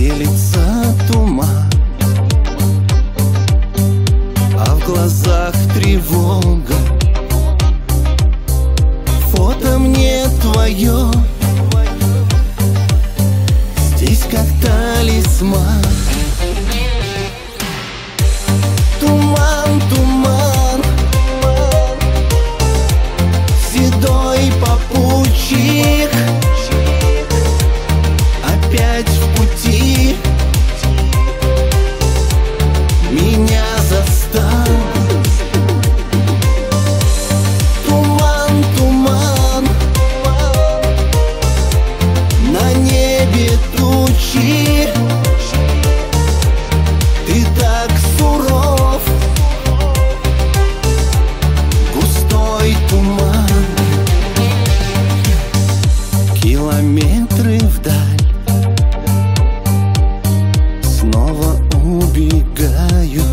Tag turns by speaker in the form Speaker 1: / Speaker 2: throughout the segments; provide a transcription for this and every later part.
Speaker 1: Стелится туман. А в глазах тревога. Фото мне твое. Здесь как талисман. Туман, туман. Седой попутчик. Опять в пути. щит Ты так суров. Густой туман. Километры вдаль. Снова убегают.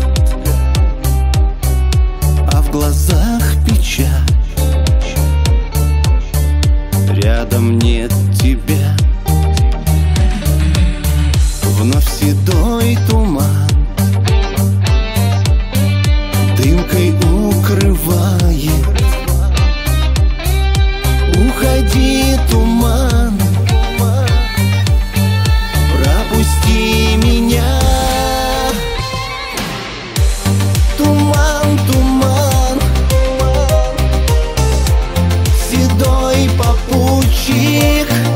Speaker 1: А в глазах печаль. Рядом нет попутчик.